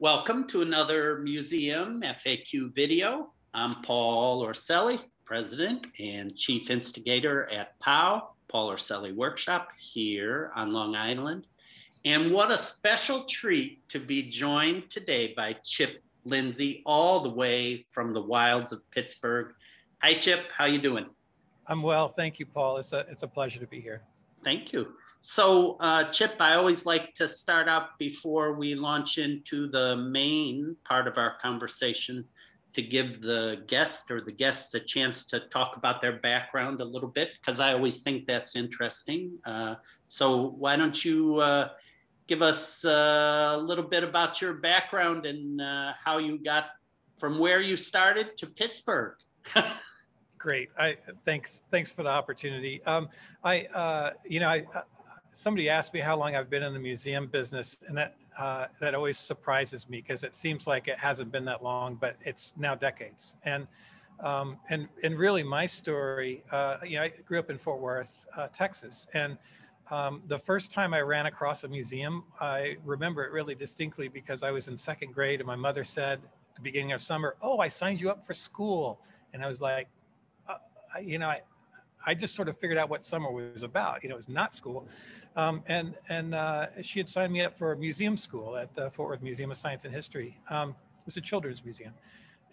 Welcome to another museum FAQ video. I'm Paul Orselli, President and Chief Instigator at POW, Paul Orselli Workshop here on Long Island. And what a special treat to be joined today by Chip Lindsey, all the way from the wilds of Pittsburgh. Hi, Chip. How you doing? I'm well, thank you, Paul. It's a it's a pleasure to be here. Thank you. So, uh, Chip, I always like to start out before we launch into the main part of our conversation to give the guest or the guests a chance to talk about their background a little bit, because I always think that's interesting. Uh, so, why don't you uh, give us uh, a little bit about your background and uh, how you got from where you started to Pittsburgh? Great. I thanks. Thanks for the opportunity. Um, I, uh, you know, I, somebody asked me how long I've been in the museum business, and that uh, that always surprises me because it seems like it hasn't been that long, but it's now decades. And um, and and really, my story. Uh, you know, I grew up in Fort Worth, uh, Texas, and um, the first time I ran across a museum, I remember it really distinctly because I was in second grade, and my mother said at the beginning of summer, "Oh, I signed you up for school," and I was like, I, you know, I, I just sort of figured out what summer was about. You know, it was not school. Um, and and uh, she had signed me up for a museum school at the Fort Worth Museum of Science and History. Um, it was a children's museum.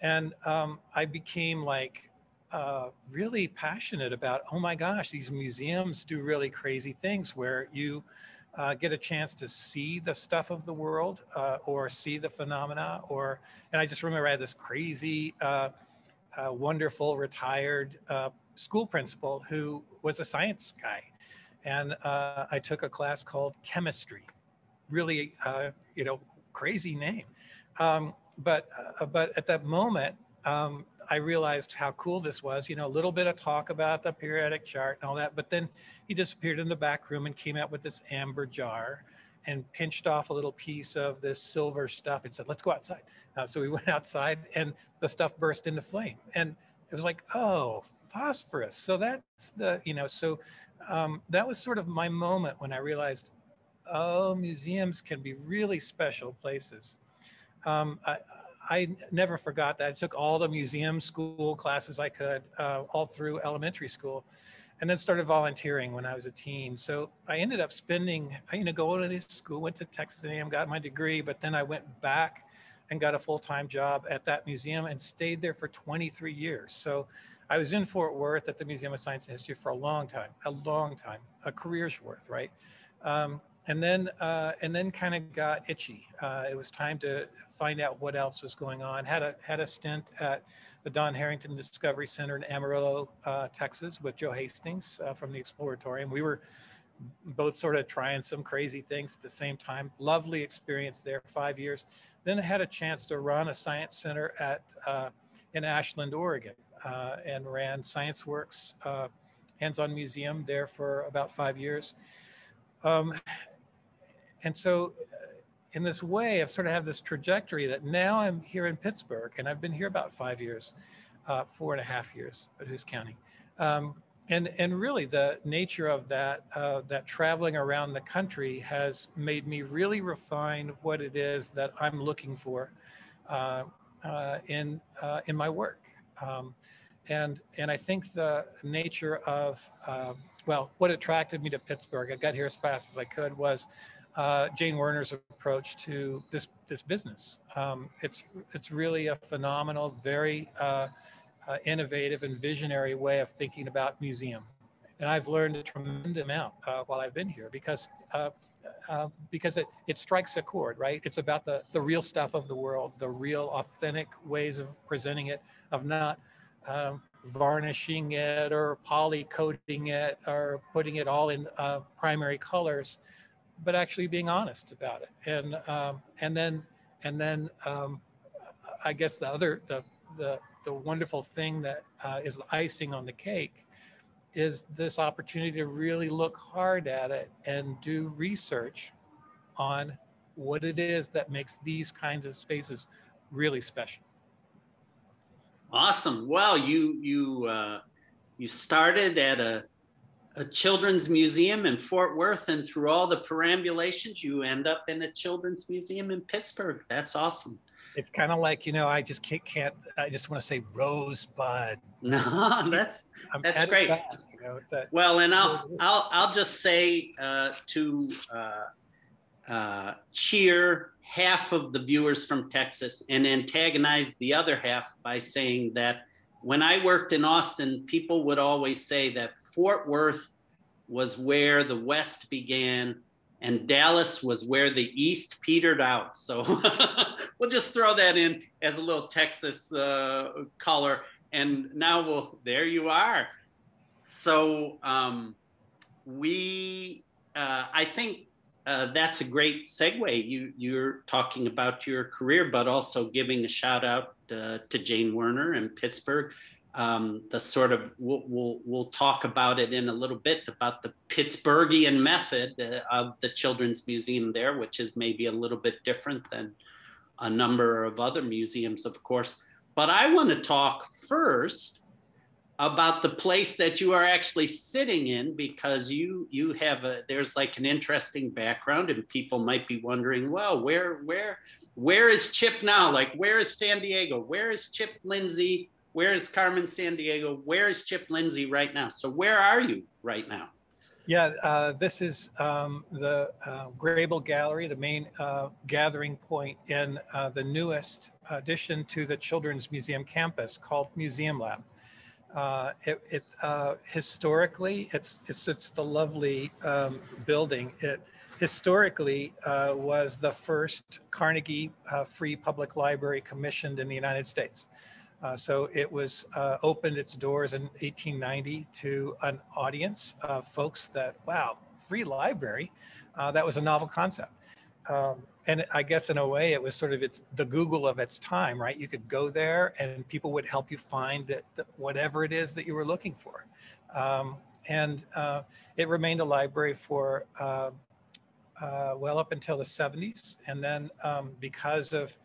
And um, I became like uh, really passionate about, oh my gosh, these museums do really crazy things where you uh, get a chance to see the stuff of the world uh, or see the phenomena or, and I just remember I had this crazy, uh, a wonderful retired uh, school principal who was a science guy. And uh, I took a class called chemistry, really, uh, you know, crazy name. Um, but, uh, but at that moment, um, I realized how cool this was, you know, a little bit of talk about the periodic chart and all that, but then he disappeared in the back room and came out with this amber jar and pinched off a little piece of this silver stuff and said, let's go outside. Uh, so we went outside and the stuff burst into flame. And it was like, oh, phosphorus. So that's the, you know, so um, that was sort of my moment when I realized, oh, museums can be really special places. Um, I, I never forgot that. I took all the museum school classes I could uh, all through elementary school and then started volunteering when I was a teen. So I ended up spending, you know, going to school, went to Texas A&M, got my degree, but then I went back and got a full-time job at that museum and stayed there for 23 years. So I was in Fort Worth at the Museum of Science and History for a long time, a long time, a career's worth, right? Um, and then uh, and then kind of got itchy. Uh, it was time to find out what else was going on. Had a had a stint at the Don Harrington Discovery Center in Amarillo, uh, Texas, with Joe Hastings uh, from the Exploratorium. We were both sort of trying some crazy things at the same time. Lovely experience there, five years. Then I had a chance to run a science center at uh, in Ashland, Oregon, uh, and ran Science Works uh, hands-on museum there for about five years. Um, and so uh, in this way, I've sort of have this trajectory that now I'm here in Pittsburgh, and I've been here about five years, uh, four and a half years, but who's counting? Um, and and really the nature of that uh, that traveling around the country has made me really refine what it is that I'm looking for uh, uh, in uh, in my work. Um, and and I think the nature of uh, well, what attracted me to Pittsburgh, I got here as fast as I could, was uh, Jane Werner's approach to this this business. Um, it's it's really a phenomenal, very uh, innovative and visionary way of thinking about museum. And I've learned a tremendous amount uh, while I've been here because uh, because it, it strikes a chord, right? It's about the, the real stuff of the world, the real authentic ways of presenting it, of not um, varnishing it or poly coating it or putting it all in uh, primary colors, but actually being honest about it. And um, and then and then um, I guess the other the the the wonderful thing that uh, is the icing on the cake is this opportunity to really look hard at it and do research on what it is that makes these kinds of spaces really special. Awesome. Well, you you uh, you started at a a children's museum in Fort Worth, and through all the perambulations, you end up in a children's museum in Pittsburgh. That's awesome. It's kind of like you know, I just can't, can't I just want to say rosebud. No, that's I'm that's great. You know, that, well, and I'll I'll I'll just say uh, to uh, uh, cheer half of the viewers from Texas and antagonize the other half by saying that when I worked in Austin, people would always say that Fort Worth was where the West began and Dallas was where the East petered out. So we'll just throw that in as a little Texas uh, color. And now we'll, there you are. So um, we, uh, I think uh, that's a great segue. You, you're talking about your career, but also giving a shout out uh, to Jane Werner in Pittsburgh. Um, the sort of we'll, we'll, we'll talk about it in a little bit about the Pittsburghian method uh, of the Children's Museum there, which is maybe a little bit different than a number of other museums, of course. But I want to talk first about the place that you are actually sitting in because you you have a there's like an interesting background and people might be wondering well where where where is chip now? Like where is san diego? Where is chip lindsey where is carmen san diego where is chip lindsey right now so where are you right now yeah uh, this is um, the uh, grable gallery the main uh, gathering point in uh, the newest addition to the children's museum campus called museum lab uh, it, it uh, historically, it's it's it's the lovely um, building. It historically was the first Carnegie Free Public Library commissioned in the United States. Uh, so it was uh, opened its doors in 1890 to an audience of folks that wow, free library. that was a novel concept. Um, and I guess in a way it was sort of its the Google of its time, right? You could go there and people would help you find that whatever it is that you were looking for. Um, and uh, it remained a library for uh, uh, well up until the 70s. And then um, because of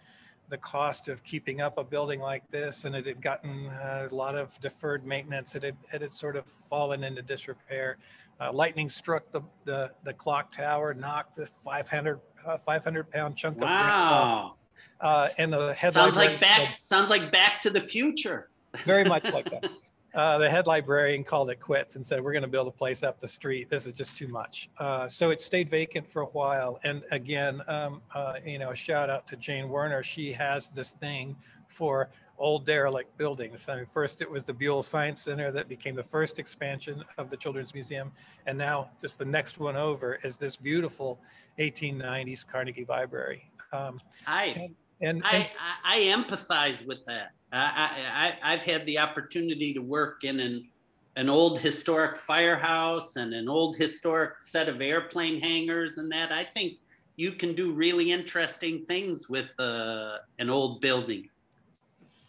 the cost of keeping up a building like this, and it had gotten uh, a lot of deferred maintenance, it had, it had sort of fallen into disrepair. Uh, lightning struck the, the, the clock tower, knocked the 500 uh, 500 pound chunk wow. of wow. Uh, and the head sounds like back sounds like Back to the Future. very much like that. Uh, the head librarian called it quits and said, "We're going to build a place up the street. This is just too much." Uh, so it stayed vacant for a while. And again, um, uh, you know, a shout out to Jane Werner. She has this thing for old derelict buildings. I mean, first it was the Buhl Science Center that became the first expansion of the Children's Museum, and now just the next one over is this beautiful 1890s Carnegie Library. Um, I, and, and, I, I, I empathize with that. I, I, I've had the opportunity to work in an an old historic firehouse and an old historic set of airplane hangars and that. I think you can do really interesting things with uh, an old building.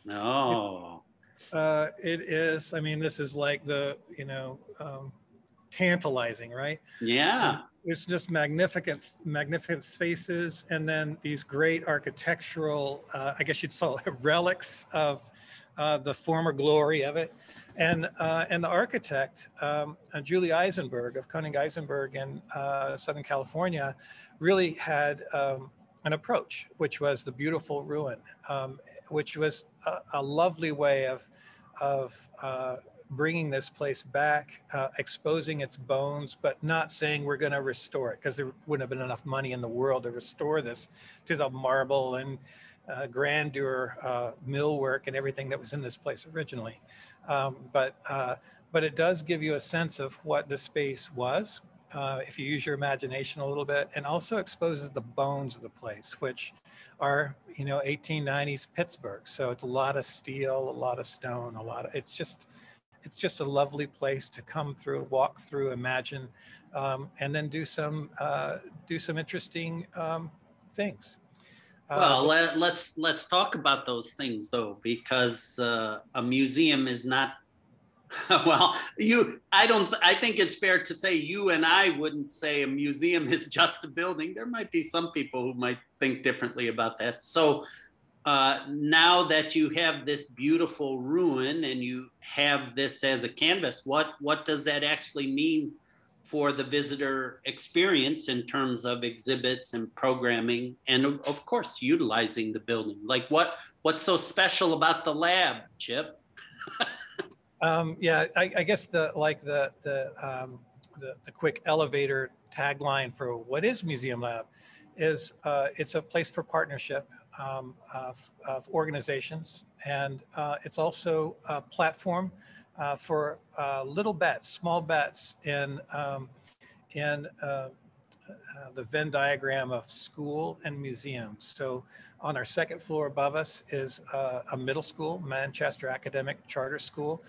No. Uh, it is. I mean, this is like the, you know, um, tantalizing, right? Yeah. It's just magnificent, magnificent spaces, and then these great architectural, uh, I guess you'd call it relics of uh, the former glory of it. And, uh, and the architect, um, uh, Julie Eizenberg of Koning Eizenberg in uh, Southern California, really had um, an approach, which was the beautiful ruin. Um, which was a, a lovely way of, of uh, bringing this place back, uh, exposing its bones, but not saying we're going to restore it because there wouldn't have been enough money in the world to restore this to the marble and uh, grandeur, uh, millwork, and everything that was in this place originally. Um, but uh, but it does give you a sense of what the space was, uh, if you use your imagination a little bit, and also exposes the bones of the place, which are, you know, 1890s Pittsburgh. So it's a lot of steel, a lot of stone, a lot of, it's just, it's just a lovely place to come through, walk through, imagine, um, and then do some, uh, do some interesting um, things. Uh, well, let, let's let's talk about those things though, because uh, a museum is not well, you, I don't, I think it's fair to say you and I wouldn't say a museum is just a building. There might be some people who might think differently about that. So uh, now that you have this beautiful ruin and you have this as a canvas, what, what does that actually mean for the visitor experience in terms of exhibits and programming and of, course utilizing the building? Like what what's so special about the lab chip? Um, yeah I, I, guess the like the the, um, the the quick elevator tagline for what is museum lab is uh, it's a place for partnership um, of, of, organizations and uh, it's also a platform uh, for uh, little bets, small bets in, um, in uh, uh, the Venn diagram of school and museum. So on our second floor above us is uh, a middle school, Manchester Academic Charter School,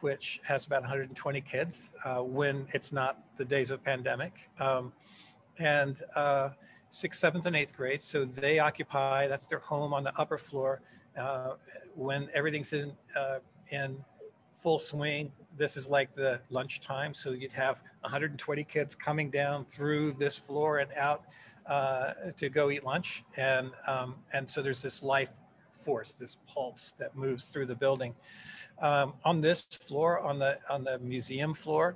which has about 120 kids when it's not the days of pandemic. Um, and sixth, seventh, and eighth grade. So they occupy, that's their home on the upper floor. when everything's in, in full swing. This is like the lunchtime. So you'd have 120 kids coming down through this floor and out uh, to go eat lunch. And, um, and so there's this life force, this pulse that moves through the building. Um, on this floor, on the, on the museum floor,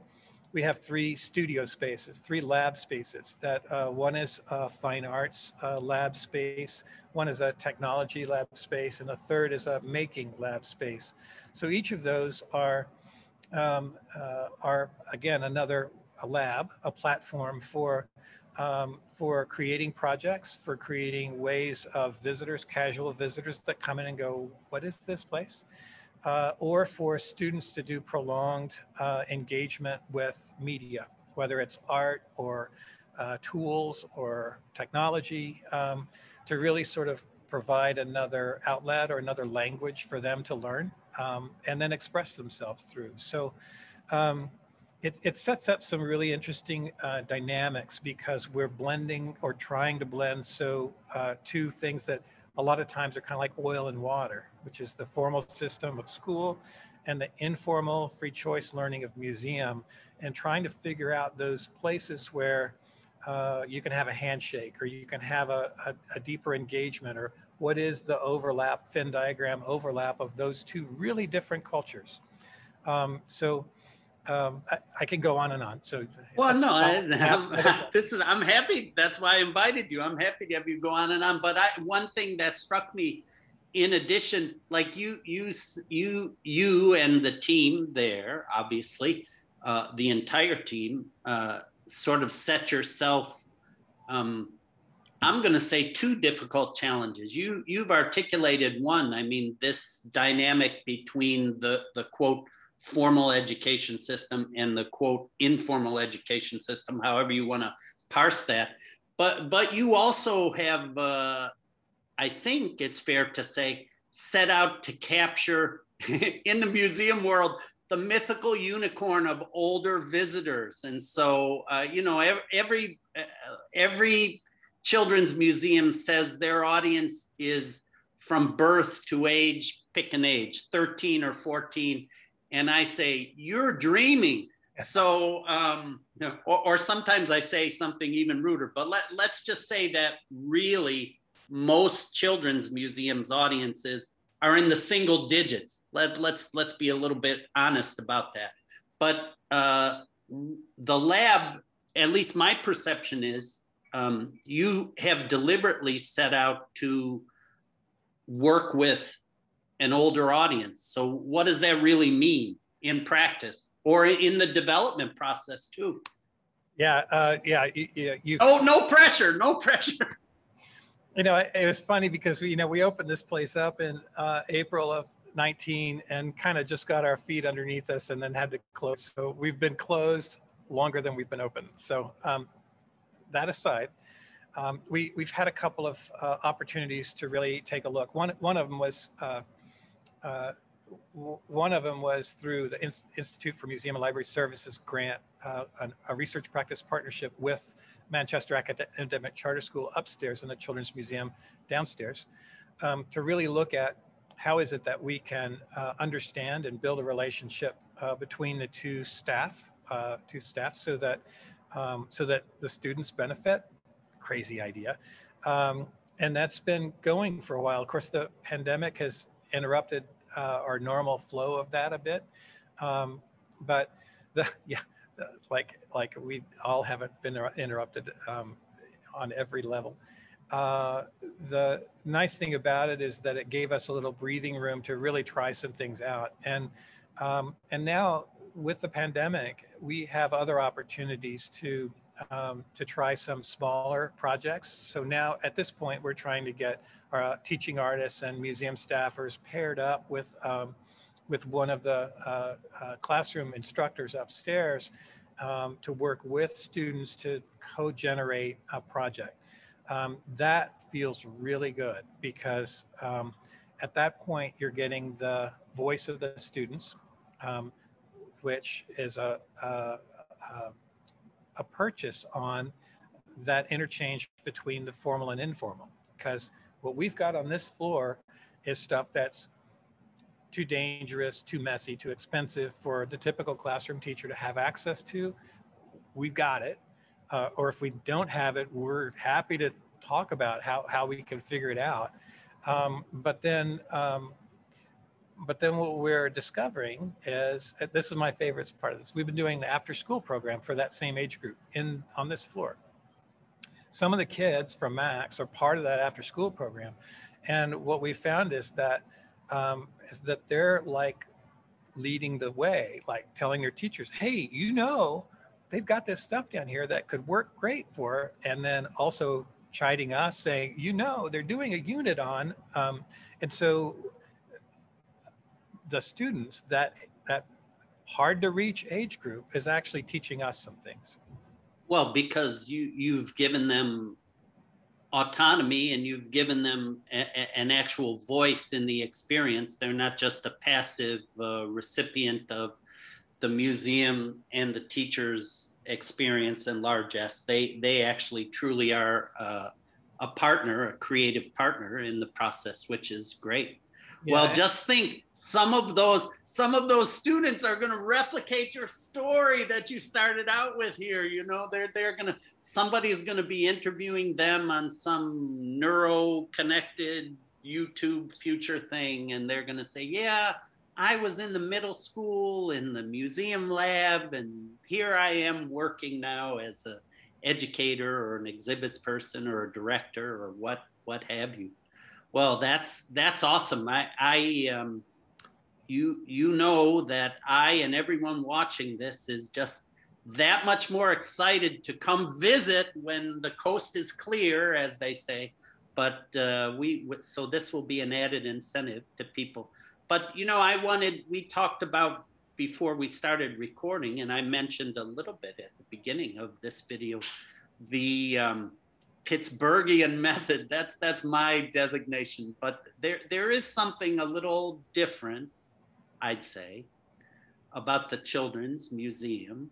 we have three studio spaces, three lab spaces. That uh, one is a fine arts uh, lab space, one is a technology lab space, and a third is a making lab space. So each of those are, um, uh, are again, another a lab, a platform for, um, for creating projects, for creating ways of visitors, casual visitors that come in and go, what is this place? Uh, or for students to do prolonged uh, engagement with media, whether it's art or uh, tools or technology, um, to really sort of provide another outlet or another language for them to learn um, and then express themselves through. So um, it, it, sets up some really interesting uh, dynamics because we're blending or trying to blend so uh, two things that a lot of times are kind of like oil and water, which is the formal system of school and the informal free choice learning of museum and trying to figure out those places where uh, you can have a handshake or you can have a, a, a deeper engagement or what is the overlap, Venn diagram overlap of those two really different cultures. Um, so um, I, I, can go on and on. So well, no, I, this is I'm happy. That's why I invited you. I'm happy to have you go on and on. But I, one thing that struck me, in addition, like you, you, you, you, and the team there, obviously, uh, the entire team, uh, sort of set yourself um, I'm going to say two difficult challenges. You you've articulated one. I mean, this dynamic between the the quote formal education system and the quote informal education system, however you want to parse that. But but you also have, uh, I think it's fair to say, set out to capture in the museum world the mythical unicorn of older visitors. And so, uh, you know, every every, uh, every Children's Museum says their audience is from birth to age, pick an age, 13 or 14. And I say, you're dreaming. So, um, or, or, sometimes I say something even ruder, but let, let's just say that really most children's museums audiences are in the single digits. Let, let's, let's be a little bit honest about that. But uh, the lab, at least my perception is, um, you have deliberately set out to work with an older audience. So, what does that really mean in practice or in the development process too? Yeah, uh, yeah, you, you. Oh, no pressure, no pressure. You know, it was funny because we, you know, we opened this place up in uh, April of 19 and kind of just got our feet underneath us and then had to close. So we've been closed longer than we've been open. So um, that aside, um, we, we've had a couple of uh, opportunities to really take a look. One, one of them was uh, uh, one of them was through the Institute for Museum and Library Services grant, uh, an, a research practice partnership with Manchester Academic Charter School upstairs and the Children's Museum downstairs, um, to really look at how is it that we can uh, understand and build a relationship uh, between the two staff, two staff, so that um, so that the students benefit. Crazy idea. Um, and that's been going for a while. Of course, the pandemic has interrupted uh, our normal flow of that a bit. Um, but the yeah, like like we all haven't been interrupted um, on every level. Uh, the nice thing about it is that it gave us a little breathing room to really try some things out. And um, and now with the pandemic, we have other opportunities to um, to try some smaller projects. So now at this point, we're trying to get our teaching artists and museum staffers paired up with um, with one of the uh, uh, classroom instructors upstairs um, to work with students to co-generate a project. Um, that feels really good because um, at that point you're getting the voice of the students, um, which is a, a, a, a purchase on that interchange between the formal and informal. Because what we've got on this floor is stuff that's too dangerous, too messy, too expensive for the typical classroom teacher to have access to, we've got it. Uh, or if we don't have it, we're happy to talk about how, how we can figure it out. Um, but then, um, but then what we're discovering is uh, this is my favorite part of this. We've been doing the after school program for that same age group in on this floor. Some of the kids from MACS are part of that after school program, and what we found is that um, is that they're like leading the way, like telling their teachers, hey, you know, they've got this stuff down here that could work great for, and then also chiding us saying, you know, they're doing a unit on, um, and so the students that that hard to reach age group is actually teaching us some things. Well, because you you've given them autonomy and you've given them a, a, an actual voice in the experience. They're not just a passive uh, recipient of the museum and the teacher's experience and largesse. They they actually truly are uh, a partner, a creative partner in the process, which is great. Yeah. Well, just think some of those some of those students are going to replicate your story that you started out with here. You know, they're they're going to somebody's going to be interviewing them on some neuro connected YouTube future thing, and they're going to say, "Yeah, I was in the middle school in the museum lab, and here I am working now as a educator or an exhibits person or a director or what what have you." Well, that's that's awesome. I, I um, you you know that I and everyone watching this is just that much more excited to come visit when the coast is clear, as they say. But uh, we so this will be an added incentive to people. But you know, I wanted we talked about before we started recording, and I mentioned a little bit at the beginning of this video the um, Pittsburghian method. That's that's my designation. But there there is something a little different, I'd say, about the Children's Museum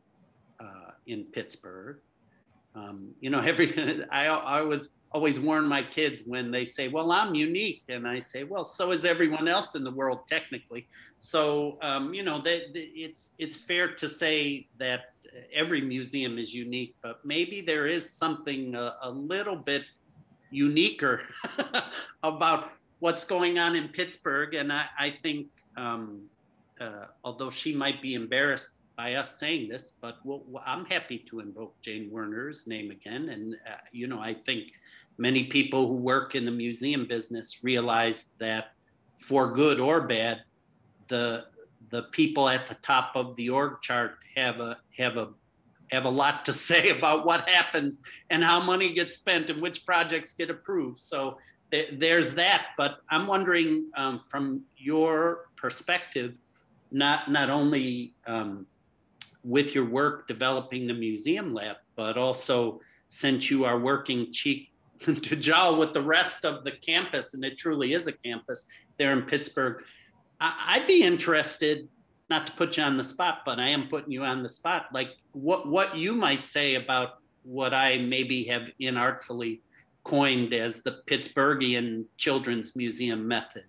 uh, in Pittsburgh. Um, you know, every I I was always warn my kids when they say, "Well, I'm unique," and I say, "Well, so is everyone else in the world, technically." So um, you know, they, they, it's it's fair to say that every museum is unique, but maybe there is something a, a little bit uniquer about what's going on in Pittsburgh. And I, I think, um, uh, although she might be embarrassed by us saying this, but we'll, I'm happy to invoke Jane Werner's name again. And, uh, you know, I think many people who work in the museum business realize that for good or bad, the the people at the top of the org chart have a have a have a lot to say about what happens and how money gets spent and which projects get approved. So th- there's that. But I'm wondering um, from your perspective, not not only um, with your work developing the museum lab, but also since you are working cheek to jowl with the rest of the campus, and it truly is a campus there in Pittsburgh I'd be interested, not to put you on the spot, but I am putting you on the spot. Like what what you might say about what I maybe have inartfully coined as the Pittsburghian Children's Museum method.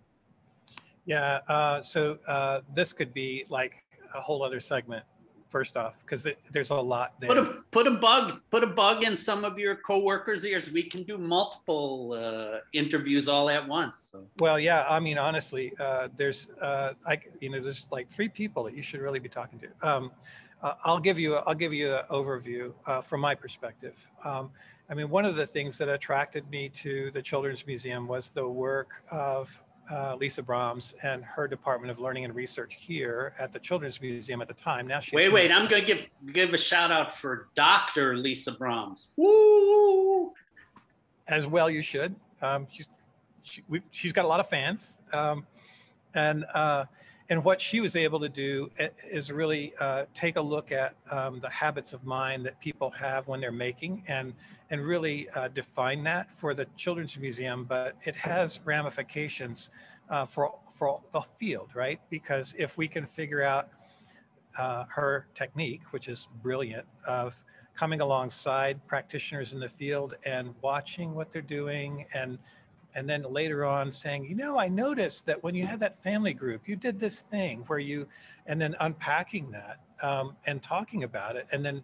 Yeah, uh, so uh, this could be like a whole other segment first off because there's a lot there. Put a put a bug put a bug in some of your coworkers' ears. We can do multiple uh, interviews all at once. So. Well, yeah. I mean, honestly, uh, there's uh, I you know there's like three people that you should really be talking to. Um, I'll give you I'll give you an overview uh, from my perspective. Um, I mean, one of the things that attracted me to the Children's Museum was the work of uh, Lisa Brahms and her Department of Learning and Research here at the Children's Museum at the time. Now she wait, wait, I'm going to give give a shout out for Dr. Lisa Brahms. Woo! As well, you should. Um, she's she, has got a lot of fans, um, and uh, and what she was able to do eh, is really uh, take a look at um, the habits of mind that people have when they're making and and really uh, define that for the children's museum but it has ramifications uh, for for the field right? Because if we can figure out uh, her technique which is brilliant of coming alongside practitioners in the field and watching what they're doing and and then later on saying, you know, I noticed that when you had that family group, you did this thing where you, and then unpacking that um, and talking about it, and then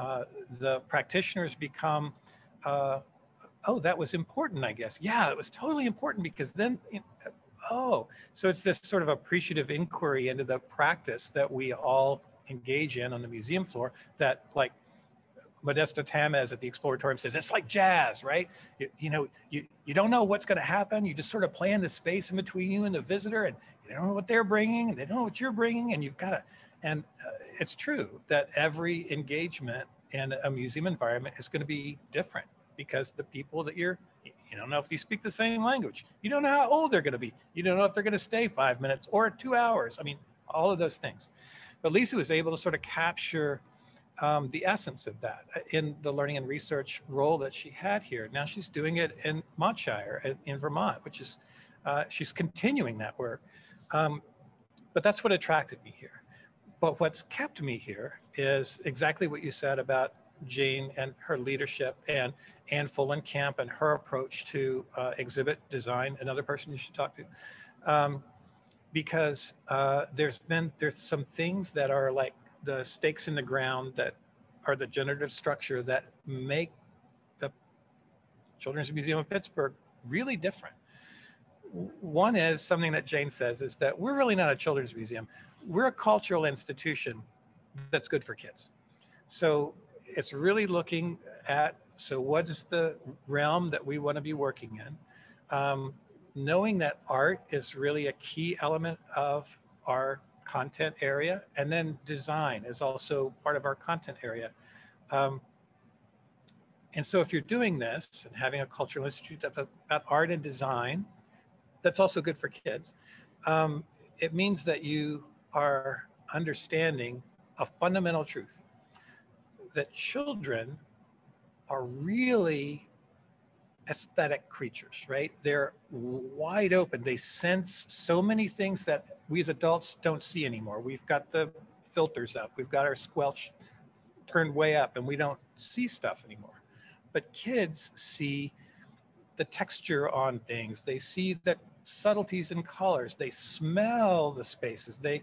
uh, the practitioners become, uh, oh, that was important, I guess. Yeah, it was totally important because then, oh, so it's this sort of appreciative inquiry into the practice that we all engage in on the museum floor that like Modesto Tamez at the Exploratorium says, it's like jazz, right? You, you know, you, you don't know what's going to happen. You just sort of play in the space in between you and the visitor and you don't know what they're bringing and they don't know what you're bringing. And you've got to, and uh, it's true that every engagement in a museum environment is going to be different because the people that you're, you don't know if you speak the same language. You don't know how old they're going to be. You don't know if they're going to stay five minutes or two hours. I mean, all of those things. But Lisa was able to sort of capture um, the essence of that uh, in the learning and research role that she had here. Now she's doing it in Montshire in Vermont, which is, uh, she's continuing that work. Um, but that's what attracted me here. But what's kept me here is exactly what you said about Jane and her leadership and Anne Fullenkamp and her approach to uh, exhibit design, another person you should talk to. Um, because uh, there's been, there's some things that are like the stakes in the ground that are the generative structure that make the Children's Museum of Pittsburgh really different. One is something that Jane says is that we're really not a children's museum. We're a cultural institution that's good for kids. So it's really looking at so what is the realm that we want to be working in? Um, knowing that art is really a key element of our content area, and then design is also part of our content area. Um, and so if you're doing this and having a cultural institute about art and design, that's also good for kids. Um, it means that you are understanding a fundamental truth that children are really aesthetic creatures, right? They're wide open. They sense so many things that we as adults don't see anymore. We've got the filters up, we've got our squelch turned way up, and we don't see stuff anymore. But kids see the texture on things, they see the subtleties in colors, they smell the spaces, they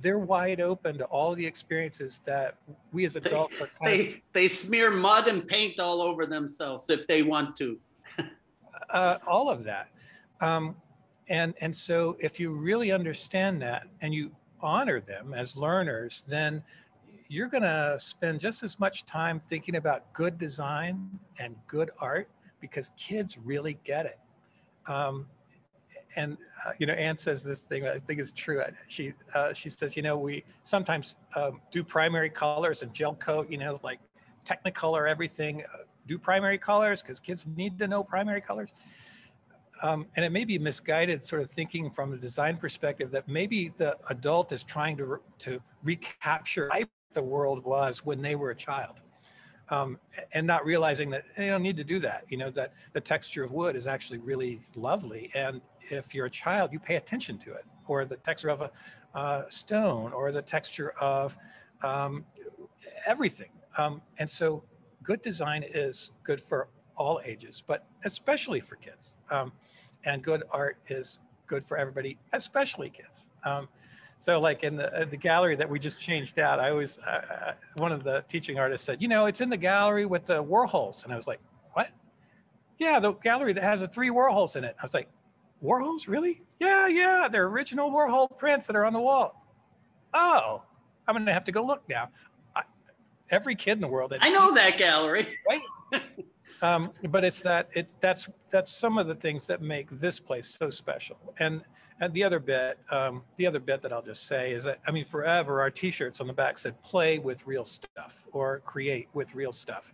they're wide open to all the experiences that we as adults they, are they, of, they smear mud and paint all over themselves if they want to. Uh, all of that. Um, and and so if you really understand that and you honor them as learners then you're going to spend just as much time thinking about good design and good art because kids really get it um, and uh, you know, Anne says this thing I think is true. She uh, she says, you know, we sometimes um, do primary colors and gel coat. You know, like Technicolor, everything. Uh, do primary colors because kids need to know primary colors. Um, and it may be misguided sort of thinking from a design perspective that maybe the adult is trying to re- to recapture the world was when they were a child. Um, and not realizing that they don't need to do that. You know that the texture of wood is actually really lovely, and if you're a child, you pay attention to it, or the texture of a uh, stone, or the texture of um, everything. Um, and so, good design is good for all ages, but especially for kids. Um, and good art is good for everybody, especially kids. Um, so, like in the, uh, the gallery that we just changed out, I was uh, uh, one of the teaching artists said, "You know, it's in the gallery with the Warhols," and I was like, "What?" Yeah, the gallery that has the three Warhols in it. I was like, Warhols, really? Yeah, yeah, they're original Warhol prints that are on the wall. Oh, I'm going to have to go look now. I, every kid in the world. I know that gallery. Right. um, but it's that it that's that's some of the things that make this place so special. And and the other bit, um, the other bit that I'll just say is that I mean, forever our T-shirts on the back said "Play with real stuff" or "Create with real stuff."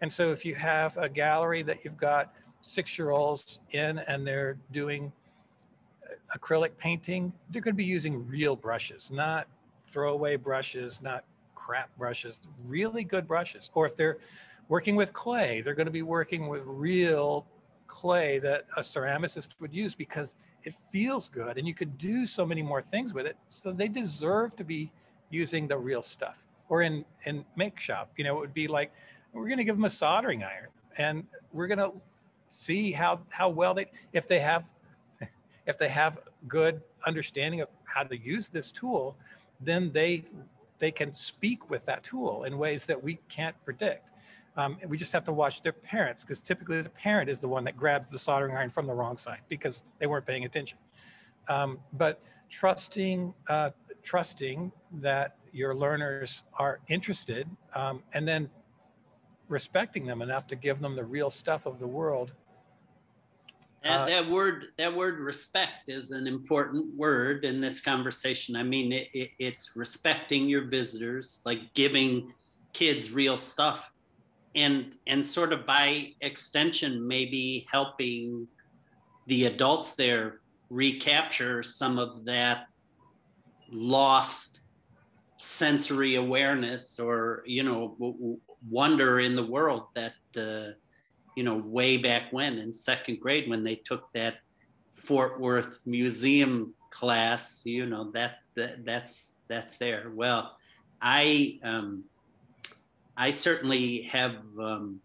And so if you have a gallery that you've got six-year-olds in and they're doing acrylic painting, they're going to be using real brushes, not throwaway brushes, not crap brushes, really good brushes. Or if they're working with clay, they're going to be working with real clay that a ceramicist would use because it feels good and you could do so many more things with it. So they deserve to be using the real stuff. Or in, in make shop, you know, it would be like, we're going to give them a soldering iron and we're going to see how, how well they, if they have if they have good understanding of how to use this tool, then they they can speak with that tool in ways that we can't predict. Um, we just have to watch their parents because typically the parent is the one that grabs the soldering iron from the wrong side because they weren't paying attention. Um, but trusting uh, trusting that your learners are interested um, and then respecting them enough to give them the real stuff of the world that, uh, that word, that word respect is an important word in this conversation. I mean, it, it, it's respecting your visitors, like giving kids real stuff, and and sort of by extension, maybe helping the adults there recapture some of that lost sensory awareness or you know wonder in the world that uh, you know, way back when in second grade when they took that Fort Worth museum class, you know, that, that that's that's there. Well, I um, I certainly have um,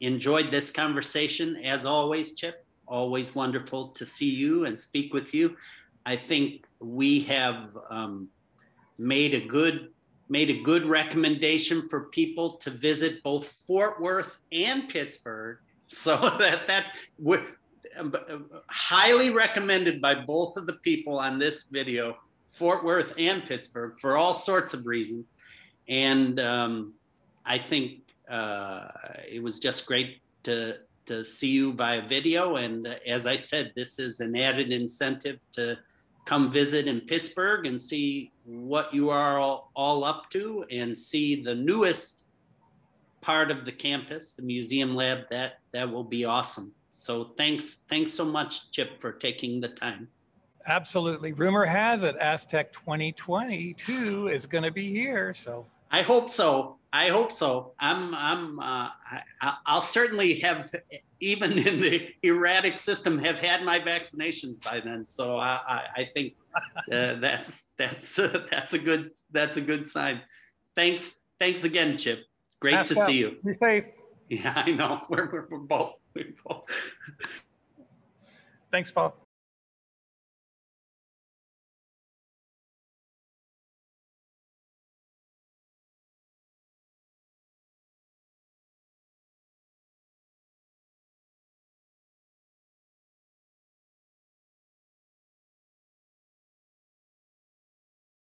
enjoyed this conversation as always, Chip. Always wonderful to see you and speak with you. I think we have um, made a good made a good recommendation for people to visit both Fort Worth and Pittsburgh so that that's um, highly recommended by both of the people on this video, Fort Worth and Pittsburgh, for all sorts of reasons. And um, I think uh, it was just great to to see you by video. And uh, as I said, this is an added incentive to come visit in Pittsburgh and see what you are all, all up to and see the newest part of the campus, the museum lab, that that will be awesome. So thanks, thanks so much, Chip, for taking the time. Absolutely. Rumor has it ASTC 2022 is going to be here. So I hope so. I hope so. I'm. I'm. Uh, I, will certainly have, even in the erratic system, have had my vaccinations by then. So I. I, I think uh, that's that's uh, that's a good that's a good sign. Thanks. Thanks again, Chip. Great Ask to see you. Be safe. Yeah, I know. We're, we're, we're both. We're both. Thanks, Paul.